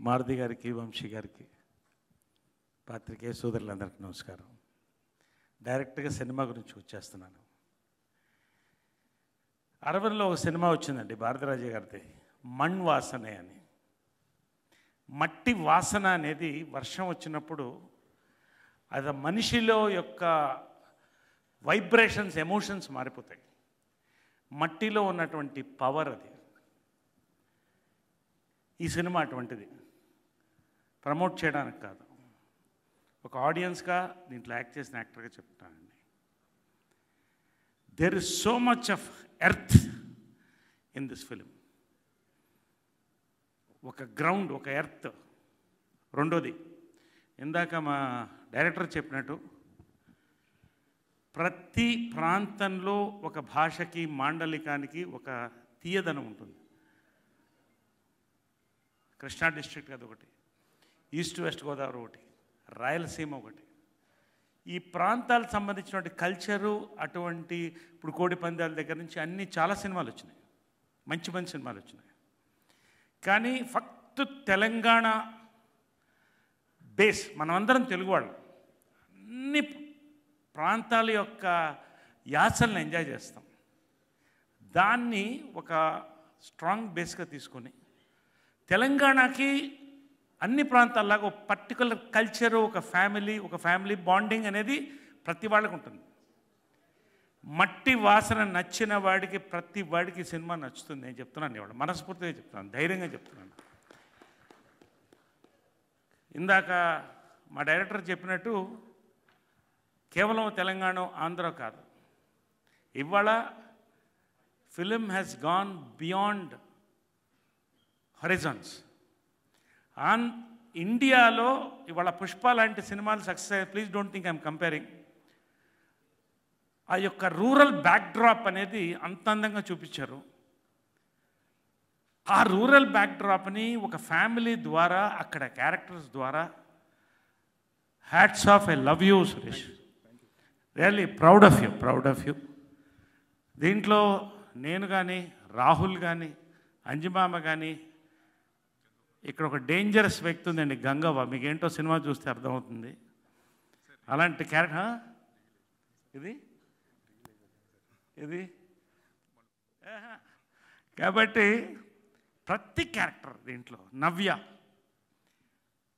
మారుతి గారికి వంశీ గారికి పాత్రికేయ సోదరులందరికీ నమస్కారం. డైరెక్ట్గా సినిమా గురించి వచ్చేస్తున్నాను. అరవైలో ఒక సినిమా వచ్చిందండి భారతరాజు గారిది మణ్ వాసనే అని. మట్టి వాసన అనేది వర్షం వచ్చినప్పుడు అది మనిషిలో యొక్క వైబ్రేషన్స్ ఎమోషన్స్ మారిపోతాయి. మట్టిలో ఉన్నటువంటి పవర్ అది. ఈ సినిమా అటువంటిది. ప్రమోట్ చేయడానికి కాదు. ఒక ఆడియన్స్గా దీంట్లో యాక్ట్ చేసిన యాక్టర్గా చెప్తానండి. There is so much of earth in this film ఒక గ్రౌండ్ ఒక ఎర్త్ రెండోది ఇందాక మా డైరెక్టర్ చెప్పినట్టు ప్రతి ప్రాంతంలో ఒక భాషకి మాండలికానికి ఒక తీయదనం ఉంటుంది. కృష్ణా డిస్ట్రిక్ట్ అది ఒకటి. ఈస్ట్ వెస్ట్ గోదావరి ఒకటి రాయలసీమ ఒకటి. ఈ ప్రాంతాలకు సంబంధించినటువంటి కల్చరు అటువంటి ఇప్పుడు కోడి పందాల దగ్గర నుంచి అన్ని చాలా సినిమాలు వచ్చినాయి. మంచి మంచి సినిమాలు వచ్చినాయి. కానీ ఫక్త్ తెలంగాణ బేస్ మనమందరం తెలుగు వాళ్ళం. అన్ని ప్రాంతాల యొక్క యాసల్ని ఎంజాయ్ చేస్తాం. దాన్ని ఒక స్ట్రాంగ్ బేస్గా తీసుకొని తెలంగాణకి అన్ని ప్రాంతాల్లాగా ఒక పర్టికులర్ కల్చరు ఒక ఫ్యామిలీ ఒక ఫ్యామిలీ బాండింగ్ అనేది ప్రతి వాళ్ళకు ఉంటుంది. మట్టి వాసన నచ్చిన వాడికి ప్రతి వాడికి సినిమా నచ్చుతుంది. నేను చెప్తున్నాను ఇవాళ. మనస్ఫూర్తిగా చెప్తున్నాను. ధైర్యంగా చెప్తున్నాను. ఇందాక మా డైరెక్టర్ చెప్పినట్టు కేవలం తెలంగాణ ఆంధ్ర కాదు. ఇవాళ film has gone beyond horizons on ఇండియాలో ఇవాళ పుష్ప లాంటి సినిమాలు సక్సెస్ అయ్యాయి. Please don't think I'm comparing ఆ యొక్క రూరల్ బ్యాక్డ్రాప్ అనేది అంత అందంగా చూపించారు. ఆ రూరల్ బ్యాక్డ్రాప్ని ఒక ఫ్యామిలీ ద్వారా అక్కడ క్యారెక్టర్స్ ద్వారా hats off I love you Suresh. Really proud of you proud of you దీంట్లో నేను కానీ రాహుల్ కానీ అంజమామ కానీ ఇక్కడ ఒక డేంజరస్ వ్యక్తి ఉందండి గంగవ్వ. మీకేంటో సినిమా చూస్తే అర్థమవుతుంది. అలాంటి క్యారెక్టర్ ఇది? ఇది? కాబట్టి ప్రతి క్యారెక్టర్ దీంట్లో నవ్య.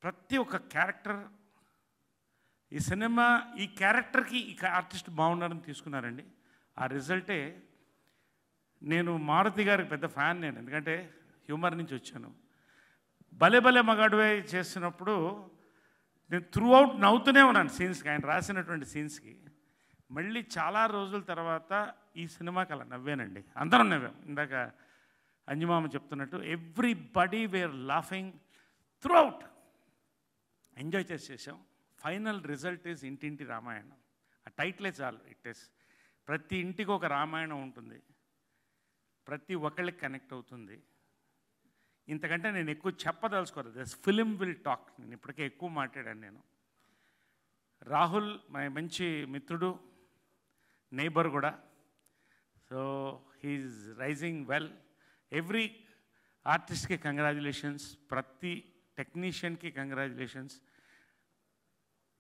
ప్రతి ఒక్క క్యారెక్టర్ ఈ సినిమా ఈ క్యారెక్టర్కి ఈ ఆర్టిస్ట్ బాగున్నారని తీసుకున్నారండి. ఆ రిజల్టే నేను మారుతి గారికి పెద్ద ఫ్యాన్ నేను. ఎందుకంటే హ్యూమర్ నుంచి వచ్చాను. భలే భలే మగాడువే చేసినప్పుడు నేను త్రూ అవుట్ నవ్వుతూనే ఉన్నాను సీన్స్కి ఆయన రాసినటువంటి సీన్స్కి మళ్ళీ చాలా రోజుల తర్వాత ఈ సినిమాకి అలా నవ్వానండి. అందరం నవ్వాం. ఇందాక అంజుమామ చెప్తున్నట్టు everybody were laughing throughout enjoy చేసేసాం final result is Intinti Ramayanam. ఆ టైటిలే చాలు. ఇట్ ఇస్ ప్రతి ఇంటికి ఒక రామాయణం ఉంటుంది. ప్రతి ఒక్కళ్ళకి కనెక్ట్ అవుతుంది. ఇంతకంటే నేను ఎక్కువ చెప్పదలుచుకోలేదు. దిస్ ఫిలిం విల్ టాక్ నేను ఇప్పటికే ఎక్కువ మాట్లాడాను నేను. రాహుల్ మా మంచి మిత్రుడు నైబర్ కూడా. So he is rising well every ఆర్టిస్ట్కి కంగ్రాచులేషన్స్ ప్రతి టెక్నీషియన్కి కంగ్రాచులేషన్స్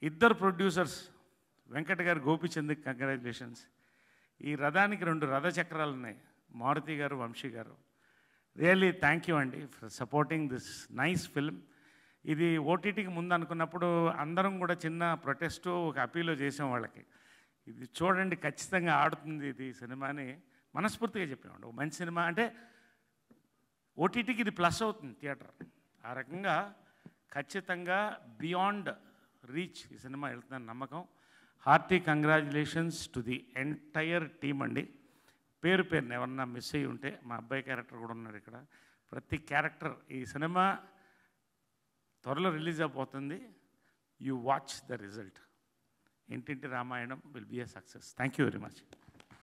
ఇద్దరు ప్రొడ్యూసర్స్ వెంకట గారు గోపిచంద్కి కంగ్రాచులేషన్స్ ఈ రథానికి రెండు రథ చక్రాలు ఉన్నాయి. మారుతి గారు వంశీ గారు. రియల్లీ థ్యాంక్ యూ అండి for supporting this nice film ఇది ఓటీటీకి ముందు అనుకున్నప్పుడు అందరం కూడా చిన్న ప్రొటెస్టు ఒక అపీలో చేసాం వాళ్ళకి. ఇది చూడండి ఖచ్చితంగా ఆడుతుంది ఇది సినిమాని. మనస్ఫూర్తిగా చెప్పేవాడు ఒక మంచి సినిమా అంటే ఓటీటీకి ఇది ప్లస్ అవుతుంది థియేటర్. ఆ రకంగా ఖచ్చితంగా బియాండ్ రీచ్ ఈ సినిమా వెళ్తుందని నమ్మకం. Hearty congratulations to the entire team అండి. పేరు పేరుని ఎవరన్నా మిస్ అయ్యి ఉంటే మా అబ్బాయి క్యారెక్టర్ కూడా ఉన్నాడు ఇక్కడ. ప్రతి క్యారెక్టర్ ఈ సినిమా త్వరలో రిలీజ్ అయిపోతుంది. You watch the result. Intinti Ramayanam will be a success. Thank you very much.